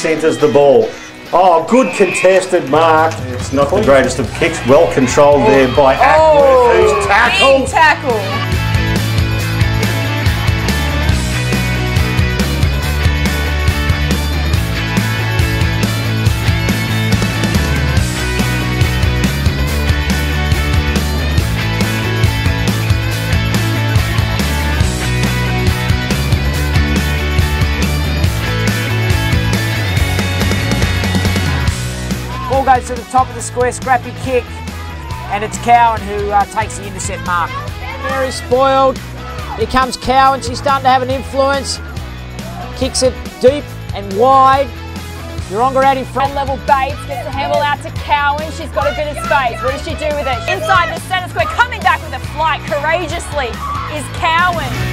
centres the ball. Oh, good contested mark. It's not the greatest of kicks. Well controlled there by Ackworth, who's oh, Big tackled. tackle. Ball to the top of the square, scrappy kick, and it's Cowan who uh, takes the intercept mark. Mary spoiled. Here comes Cowan. She's starting to have an influence. Kicks it deep and wide. Yoronga out in front. Level Bates gets the handball out to Cowan. She's got a bit of space. What does she do with it? Inside the centre square, coming back with a flight courageously is Cowan.